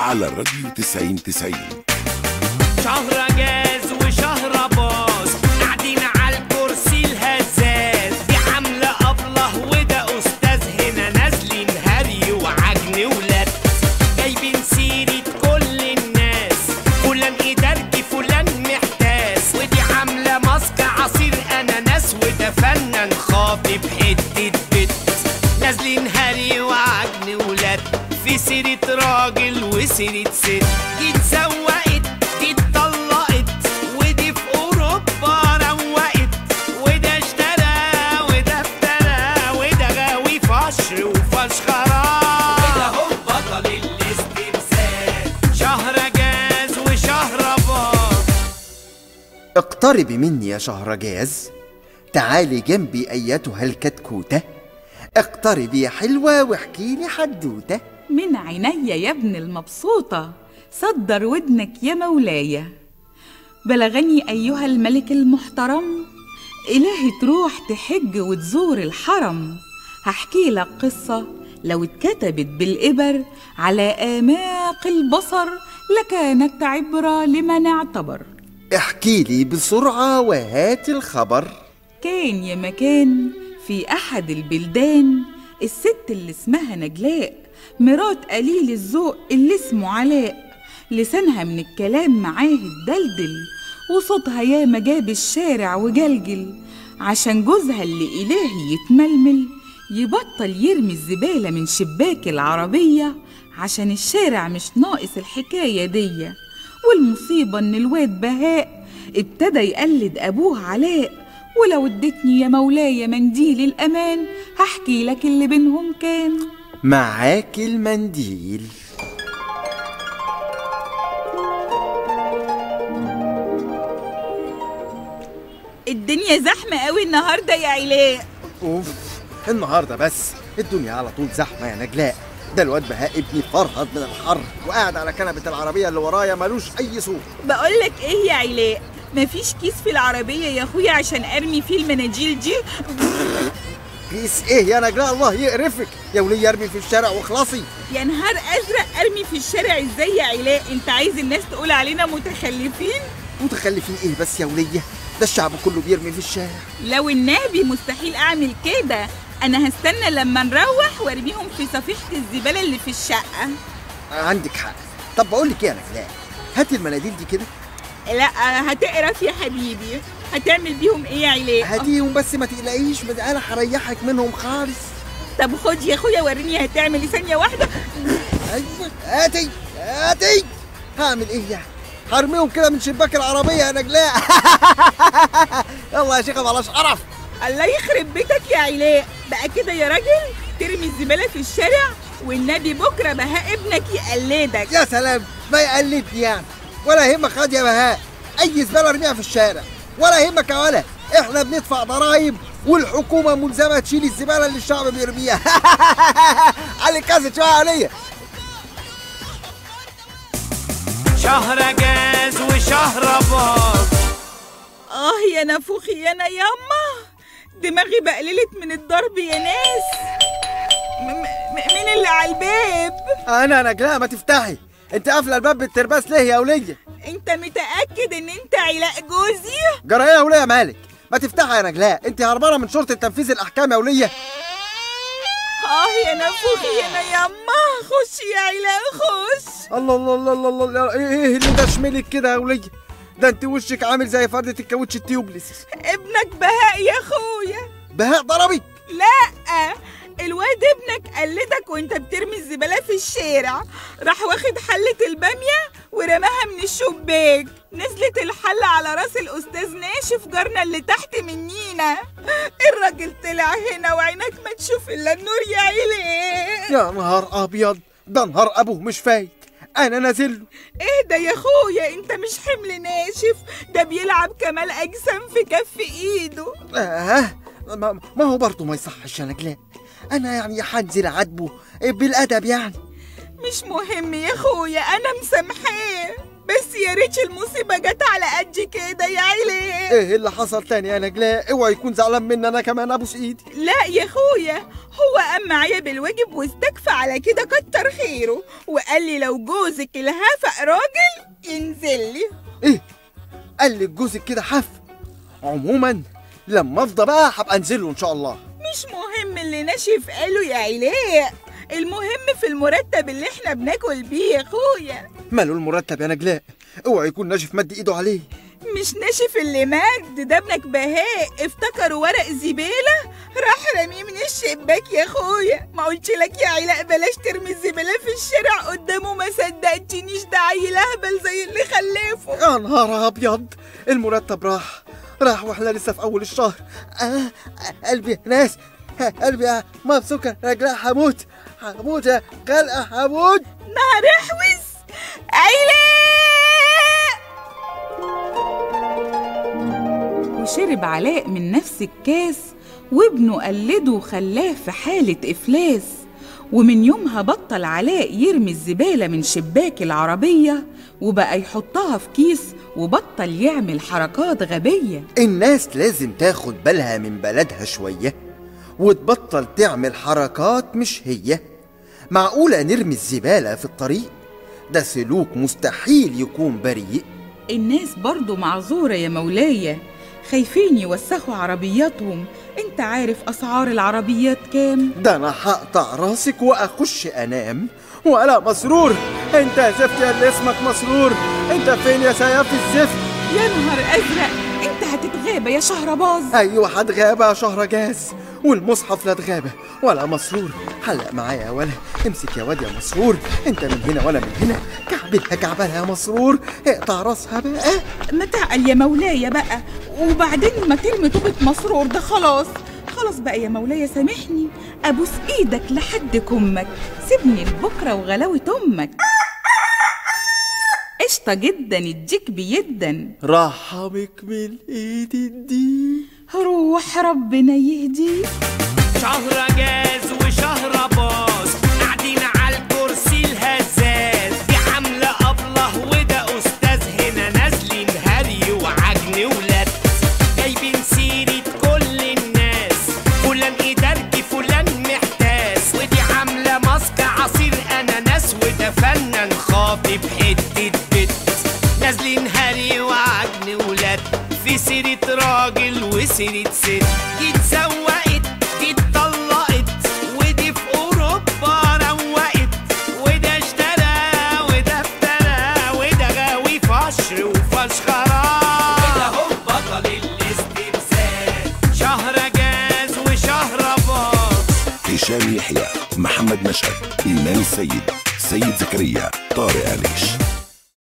على الراديو 90 90 شهر جاز وشهر باظ قاعدين على الكرسي الهزاز. دي عاملة أبله وده أستاذ هنا نازلين هري وعجن ولاد. جايبين سيرة كل الناس فلان إدارجي فلان محتاس. ودي عاملة ماسك عصير أناناس وده فنان خاطب حتة بت نازلين هري وعجن ولاد في سيرة وسيرة ست دي اتسوقت دي اتطلقت ودي في أوروبا روقت. وده اشترى وده افترى. وده غاوي فشر وفشخرة وده هو بطل شهر جاز وشهر اقتربي مني يا شهرجاز تعالي جنبي أيتها الكتكوتة. اقتربي يا حلوة واحكي لي حدوتة. من عيني يا ابن المبسوطة. صدر ودنك يا مولاي. بلغني أيها الملك المحترم إلهي تروح تحج وتزور الحرم. هحكي لك قصة لو اتكتبت بالإبر على آماق البصر لكانت عبرة لمن اعتبر. احكي لي بسرعة وهات الخبر. كان يا مكان في أحد البلدان الست اللي اسمها نجلاء. مرات قليل الذوق اللي اسمه علاء. لسانها من الكلام معاه الدلدل وصوتها ياما جاب الشارع وجلجل. عشان جوزها اللي إلهي يتململ يبطل يرمي الزبالة من شباك العربية. عشان الشارع مش ناقص الحكاية دي. والمصيبة إن الواد بهاء ابتدى يقلد أبوه علاء. ولو اديتني يا مولاي منديل الأمان هحكي لك اللي بينهم كان. معاك المنديل. الدنيا زحمة قوي النهاردة يا علاء. أوف النهارده بس. الدنيا على طول زحمة يا نجلاء. ده الواد بهاء ابني فرهد من الحر وقاعد على كنبة العربية اللي ورايا ملوش أي صوت. بقولك إيه يا علاء؟ مفيش كيس في العربية يا أخويا عشان أرمي فيه المناديل دي؟ كيس إيه يا نجلاء؟ الله يقرفك. يا وليه ارمي في الشارع واخلصي يا نهار أزرق أرمي في الشارع إزاي يا علاء؟ أنت عايز الناس تقول علينا متخلفين؟ متخلفين إيه بس يا وليه ده الشعب كله بيرمي في الشارع. لو النبي مستحيل أعمل كده أنا هستنى لما نروح وأرميهم في صفيحة الزبالة اللي في الشقة. عندك حق. طب بقول لك إيه يا نجلاء؟ هاتي المناديل دي كده. لا هتقرف يا حبيبي. هتعمل بيهم إيه يا علاء هاتيهم بس ما تقلقيش بس أنا هريحك منهم خالص. طب خد يا أخويا وريني هتعمل إيه ثانية واحدة. أيوه هاتي هاتي. هعمل إيه يعني؟ هرميهم كده من شباك العربية يا نجلاء يلا يا شيخه بلاش قرف الله يخرب بيتك يا علاء بقى كده يا راجل ترمي الزبالة في الشارع والنبي بكرة بهاء ابنك يقلدك. يا سلام ما يقلدني يعني. ولا يهمك خد يا بهاء. أي زبالة ارميها في الشارع. ولا يهمك يا ولا إحنا بندفع ضرايب والحكومة ملزمة تشيل الزبالة اللي الشعب بيرميها. علي كاسة شوية عليا شهر جاز وشهر باظ آه يا نافوخي يا أنا ياما دماغي بقللت من الضرب يا ناس. م- م- مين اللي على الباب؟ أنا نجلاء ما تفتحي. انت قافله الباب بالترباس ليه يا ولية؟ انت متأكد ان انت علاء جوزي؟ جرى إيه يا ولية مالك؟ ما تفتحي يا نجلاء انت هربانة من شرطة تنفيذ الأحكام يا ولية. آه يا نافوخي يا أنا ياما خش يا علاء خش. الله الله الله الله, الله, الله إيه إيه اللي ده شملك كده يا ولية؟ ده انت وشك عامل زي فردة الكاوتش التيوبلس ابنك بهاء يا أخويا. بهاء ضربك؟ لا. الواد ابنك قلدك وانت بترمي الزبالة في الشارع راح واخد حلة البامية ورماها من الشباك نزلت الحلة على رأس الأستاذ ناشف جارنا اللي تحت منينا. الراجل طلع هنا وعينك ما تشوف إلا النور يا عيلي يا نهار أبيض ده نهار أبوه مش فايت. أنا نازل له. اهدى يا أخويا انت مش حمل ناشف. ده بيلعب كمال أجسام في كف إيده. آه ما, ما هو برضه ما يصحش يا نجلاء. أنا يعني هنزل عاتبه بالأدب يعني. مش مهم يا أخويا أنا مسامحاه. بس يا ريتش المصيبة جت على قد كده يا عيلي. إيه اللي حصل تاني يا نجلاء؟ اوعى يكون زعلان مني أنا كمان أبوس إيدي. لا يا أخويا هو قام معايا بالواجب واستكفى على كده كتر خيره. وقال لي لو جوزك الهفق راجل ينزل لي. إيه؟ قال لي جوزك كده حف عموما لما أفضى بقى هبقى أنزل له إن شاء الله. مش مهم اللي ناشف قاله يا علاء المهم في المرتب اللي إحنا بناكل بيه يا أخويا. ماله المرتب يا نجلاء؟ اوعى يكون ناشف مد إيده عليه. مش ناشف اللي مجد ده ابنك بهاء. افتكروا ورق زبالة؟ راح رميه من الشباك يا أخويا. ما قلت لك يا علاء بلاش ترمي الزبالة في الشارع قدامه. ما صدقتنيش ده عيل اهبل زي اللي خلفه. يا نهار أبيض! المرتب راح. راح وإحنا لسه في أول الشهر. آه آه، قلبي ناس. آه، قلبي يا مبسوكة رجلها هموت. هموت يا خلقة هموت. نهار احوز علاء وشرب علاء من نفس الكاس وابنه قلده وخلاه في حالة إفلاس. ومن يومها بطل علاء يرمي الزبالة من شباك العربية وبقى يحطها في كيس وبطل يعمل حركات غبية. الناس لازم تاخد بالها من بلدها شوية وتبطل تعمل حركات مش هيا. معقولة نرمي الزبالة في الطريق؟ ده سلوك مستحيل يكون بريء. الناس برضو معذورة يا مولاي خايفين يوسخوا عربياتهم. انت عارف أسعار العربيات كام؟ ده أنا هقطع راسك وأخش أنام. ولا مسرور. أنت يا زفت يا اللي اسمك مسرور. أنت فين يا سياف الزفت؟ يا نهار أزرق. انت هتتغابى يا شهرباز. أيوه هتغابى يا شهرجاز. والمصحف لا اتغابى ولا مسرور. حلق معايا يا ولا امسك يا واد يا مسرور. انت من هنا ولا من هنا. كعبلها كعبلها يا مسرور. اقطع راسها بقى. ما تعقل يا مولاي بقى. وبعدين ما ترمي طوبة مسرور ده خلاص. خلاص بقى يا مولاي سامحني. أبوس إيدك لحد كمك. سيبني لبكرة وغلاوة أمك. قشطة جدا الديك بيدا. رحمك من ايدي دي روح ربنا يهديك شهر جاز وشهر باظ قاعدين على الكرسي الهزاز. دي عاملة أبله وده أستاذ هنا نازلين هري وعجن ولاد. جايبين سيرة كل الناس فلان إدارجي فلان محتاس. ودي عاملة ماسك عصير أناناس وده فنان خاطب حتة بت نازلين هري وسيرة ست دي اتزوقت دي اتطلقت ودي في أوروبا روقت. وده اشترى وده افترى وده غاوي فشر وفشخرة. وده هو بطل الاستمثال شهر جاز وشهر باظ. هشام يحيى محمد مشهد إيمان السيد سيد زكريا طارق عليش